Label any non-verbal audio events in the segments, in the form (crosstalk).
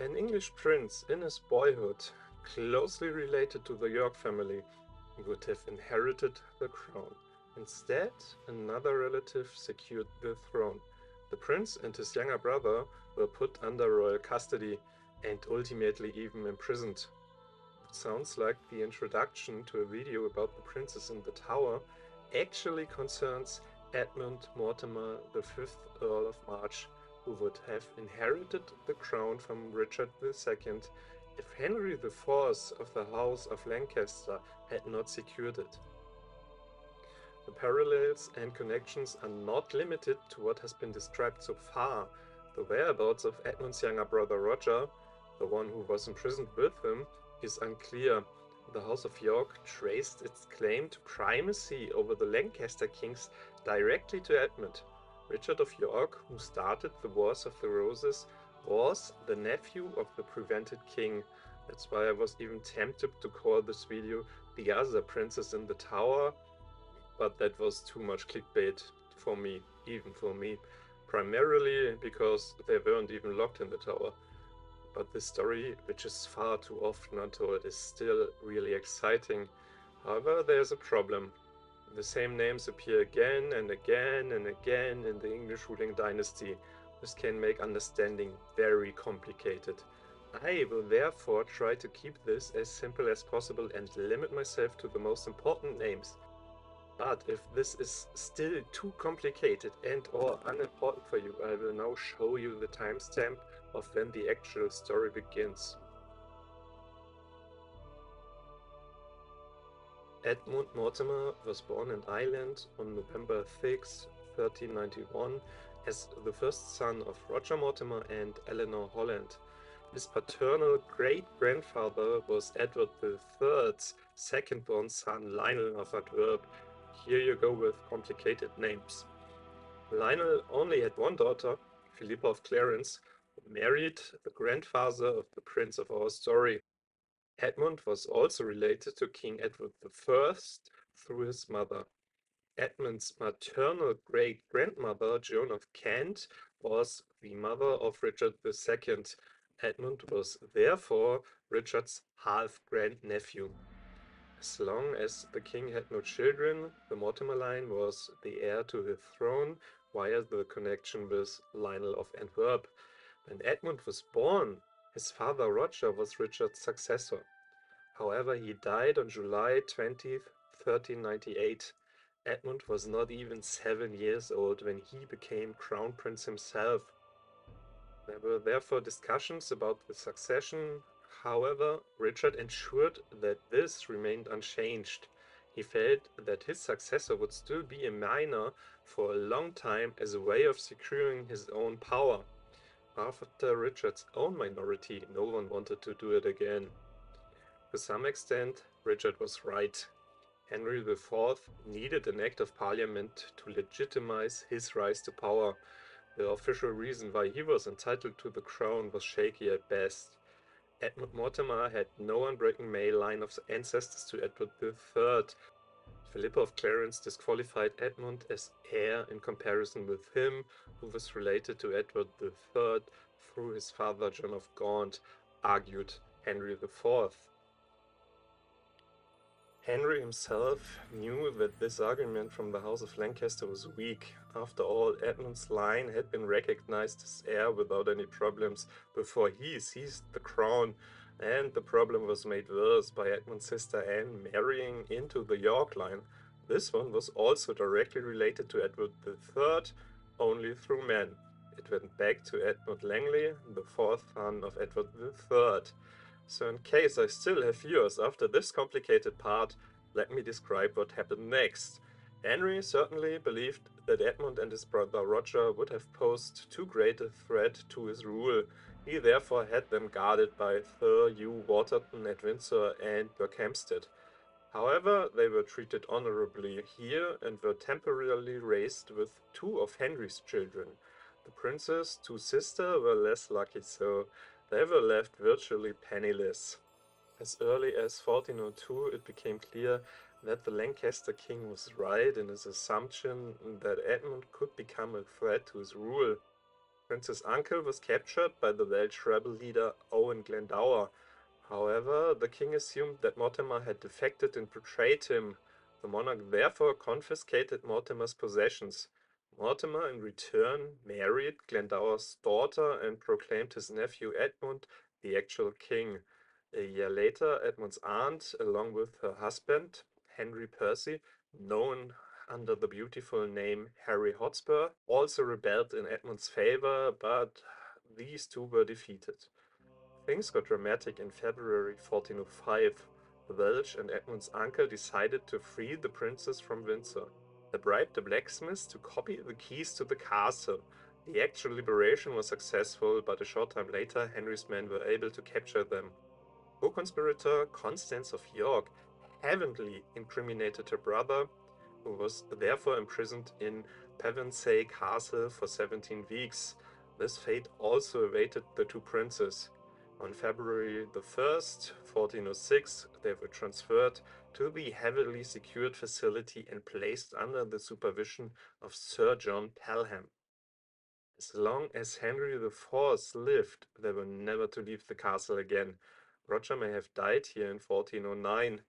An English prince in his boyhood, closely related to the York family, would have inherited the crown. Instead, another relative secured the throne. The prince and his younger brother were put under royal custody and ultimately even imprisoned. It sounds like the introduction to a video about the princes in the tower actually concerns Edmund Mortimer, the 5th Earl of March, who would have inherited the crown from Richard II if Henry IV of the House of Lancaster had not secured it. The parallels and connections are not limited to what has been described so far. The whereabouts of Edmund's younger brother Roger, the one who was imprisoned with him, is unclear. The House of York traced its claim to primacy over the Lancaster kings directly to Edmund. Richard of York, who started the Wars of the Roses, was the nephew of the prevented king. That's why I was even tempted to call this video The Other Princes in the Tower, but that was too much clickbait for me, even for me. Primarily because they weren't even locked in the tower. But this story, which is far too often untold, is still really exciting. However, there's a problem. The same names appear again and again and again in the English ruling dynasty. This can make understanding very complicated. I will therefore try to keep this as simple as possible and limit myself to the most important names. But if this is still too complicated and or unimportant for you, I will now show you the timestamp of when the actual story begins. Edmund Mortimer was born in Ireland on November 6, 1391, as the first son of Roger Mortimer and Eleanor Holland. His paternal great-grandfather was Edward III's second-born son Lionel of Antwerp. Here you go with complicated names. Lionel only had one daughter, Philippa of Clarence, who married the grandfather of the prince of our story. Edmund was also related to King Edward I through his mother. Edmund's maternal great-grandmother, Joan of Kent, was the mother of Richard II. Edmund was therefore Richard's half-grandnephew. As long as the king had no children, the Mortimer line was the heir to the throne via the connection with Lionel of Antwerp. When Edmund was born, his father Roger was Richard's successor. However, he died on July 20, 1398. Edmund was not even seven years old when he became crown prince himself. There were therefore discussions about the succession. However, Richard ensured that this remained unchanged. He felt that his successor would still be a minor for a long time as a way of securing his own power. After Richard's own minority, no one wanted to do it again. To some extent, Richard was right. Henry IV needed an act of parliament to legitimize his rise to power. The official reason why he was entitled to the crown was shaky at best. Edmund Mortimer had no unbreaking male line of ancestors to Edward III. Philippa of Clarence disqualified Edmund as heir in comparison with him, who was related to Edward III through his father John of Gaunt, argued Henry IV. Henry himself knew that this argument from the House of Lancaster was weak. After all, Edmund's line had been recognized as heir without any problems before he seized the crown and the problem was made worse by Edmund's sister Anne marrying into the York line. This one was also directly related to Edward III, only through men. It went back to Edmund Langley, the fourth son of Edward III. So in case I still have viewers after this complicated part, let me describe what happened next. Henry certainly believed that Edmund and his brother Roger would have posed too great a threat to his rule, he therefore had them guarded by Sir Hugh Waterton at Windsor and Berkhamsted. However, they were treated honorably here and were temporarily raised with two of Henry's children. The prince's two sisters were less lucky, so they were left virtually penniless. As early as 1402 it became clear that the Lancaster king was right in his assumption that Edmund could become a threat to his rule. Prince's uncle was captured by the Welsh rebel leader Owen Glendower. However, the king assumed that Mortimer had defected and betrayed him. The monarch therefore confiscated Mortimer's possessions. Mortimer, in return, married Glendower's daughter and proclaimed his nephew Edmund the actual king. A year later, Edmund's aunt, along with her husband, Henry Percy, known under the beautiful name Harry Hotspur, also rebelled in Edmund's favor, but these two were defeated. Things got dramatic in February 1405. The Welsh and Edmund's uncle decided to free the princess from Windsor. They bribed the blacksmiths to copy the keys to the castle. The actual liberation was successful, but a short time later Henry's men were able to capture them. Co-conspirator Constance of York heavily incriminated her brother, was therefore imprisoned in Pevensey Castle for 17 weeks. This fate also awaited the two princes. On February the 1st, 1406, they were transferred to the heavily secured facility and placed under the supervision of Sir John Pelham. As long as Henry IV lived, they were never to leave the castle again. Roger may have died here in 1409.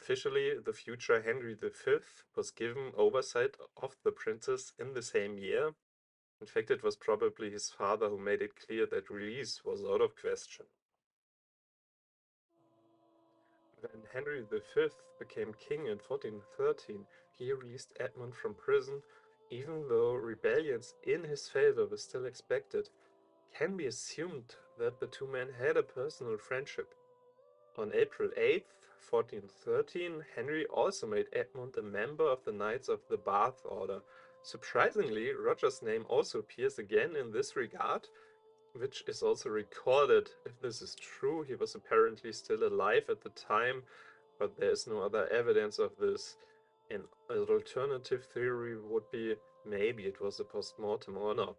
Officially, the future Henry V was given oversight of the princes in the same year. In fact, it was probably his father who made it clear that release was out of question. When Henry V became king in 1413, he released Edmund from prison, even though rebellions in his favor were still expected. Can be assumed that the two men had a personal friendship. On April 8, 1413, Henry also made Edmund a member of the Knights of the Bath Order. Surprisingly, Roger's name also appears again in this regard, which is also recorded. If this is true, he was apparently still alive at the time, but there is no other evidence of this. An alternative theory would be maybe it was a post-mortem honor.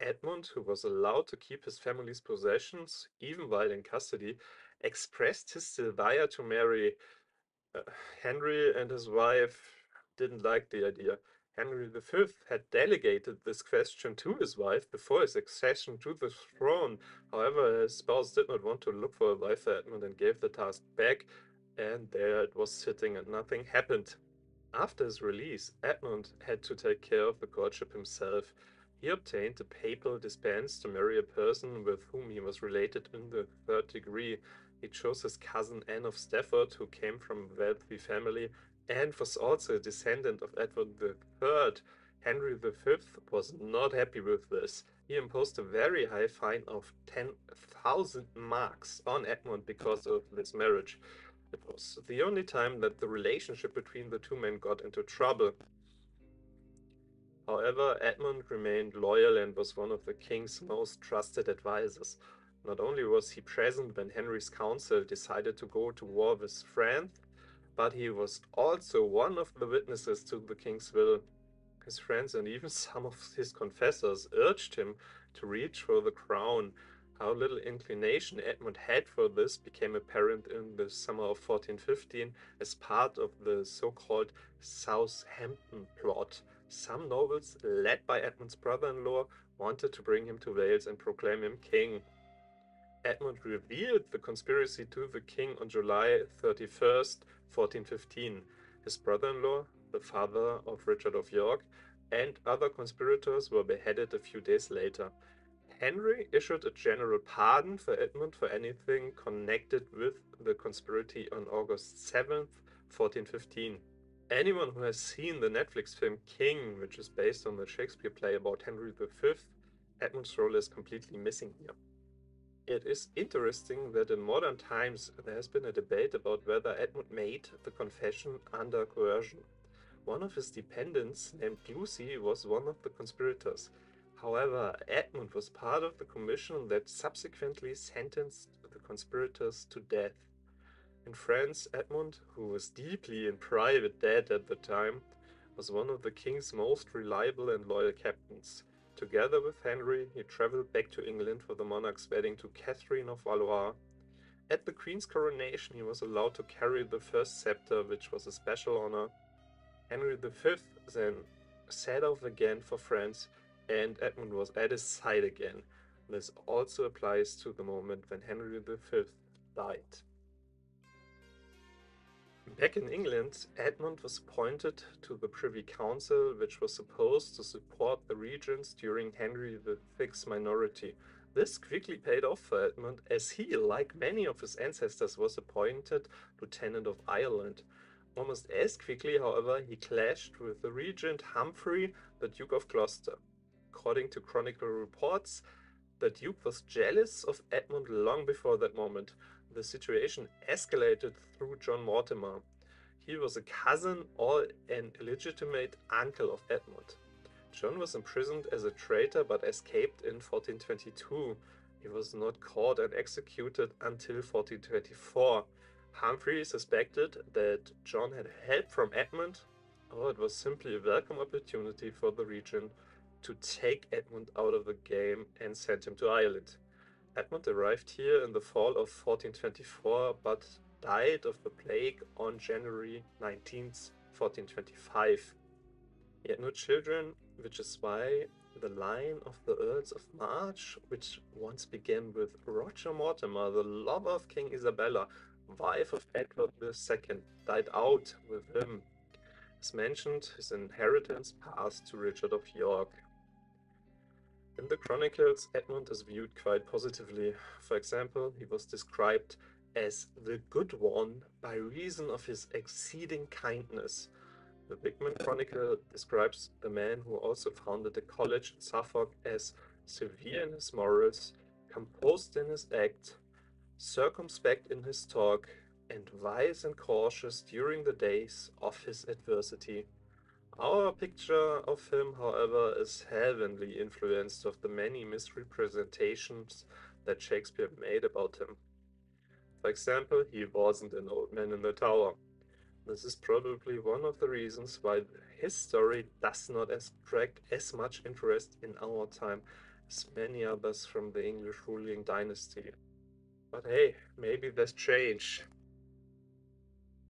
Edmund, who was allowed to keep his family's possessions even while in custody, expressed his desire to marry. Uh, Henry and his wife didn't like the idea. Henry V had delegated this question to his wife before his accession to the throne. However, his spouse did not want to look for a wife Edmund and gave the task back, and there it was sitting and nothing happened. After his release, Edmund had to take care of the courtship himself. He obtained a papal dispense to marry a person with whom he was related in the third degree. He chose his cousin Anne of Stafford, who came from a wealthy family and was also a descendant of Edward III. Henry V was not happy with this. He imposed a very high fine of 10,000 marks on Edmund because of this marriage. It was the only time that the relationship between the two men got into trouble. However, Edmund remained loyal and was one of the king's most trusted advisors. Not only was he present when Henry's council decided to go to war with France, but he was also one of the witnesses to the king's will. His friends and even (laughs) some of his confessors urged him to reach for the crown. How little inclination Edmund had for this became apparent in the summer of 1415 as part of the so-called Southampton plot. Some nobles, led by Edmund's brother-in-law, wanted to bring him to Wales and proclaim him king. Edmund revealed the conspiracy to the king on July 31st, 1415. His brother-in-law, the father of Richard of York, and other conspirators were beheaded a few days later. Henry issued a general pardon for Edmund for anything connected with the conspiracy on August 7th, 1415. Anyone who has seen the Netflix film King, which is based on the Shakespeare play about Henry V, Edmund's role is completely missing here. It is interesting that in modern times there has been a debate about whether Edmund made the confession under coercion. One of his dependents, named Lucy, was one of the conspirators. However, Edmund was part of the commission that subsequently sentenced the conspirators to death. In France, Edmund, who was deeply in private debt at the time, was one of the king's most reliable and loyal captains. Together with Henry, he travelled back to England for the monarch's wedding to Catherine of Valois. At the Queen's coronation, he was allowed to carry the first scepter, which was a special honor. Henry V then set off again for France. and Edmund was at his side again. This also applies to the moment when Henry V died. Back in England, Edmund was appointed to the Privy Council, which was supposed to support the regents during Henry VI's minority. This quickly paid off for Edmund, as he, like many of his ancestors, was appointed Lieutenant of Ireland. Almost as quickly, however, he clashed with the regent Humphrey, the Duke of Gloucester. According to chronicle reports, the Duke was jealous of Edmund long before that moment. The situation escalated through John Mortimer. He was a cousin or an illegitimate uncle of Edmund. John was imprisoned as a traitor but escaped in 1422. He was not caught and executed until 1424. Humphrey suspected that John had help from Edmund, or it was simply a welcome opportunity for the regent to take Edmund out of the game and send him to Ireland. Edmund arrived here in the fall of 1424 but died of the plague on January 19th, 1425. He had no children, which is why the line of the Earls of March, which once began with Roger Mortimer, the lover of King Isabella, wife of Edward II, died out with him. As mentioned, his inheritance passed to Richard of York. In the chronicles, Edmund is viewed quite positively. For example, he was described as the good one by reason of his exceeding kindness. The Bigman Chronicle describes the man who also founded the college in Suffolk as severe in his morals, composed in his act, circumspect in his talk, and wise and cautious during the days of his adversity. Our picture of him, however, is heavily influenced of the many misrepresentations that Shakespeare made about him. For example, he wasn't an old man in the tower. This is probably one of the reasons why his story does not attract as much interest in our time as many others from the English ruling dynasty. But hey, maybe that's change.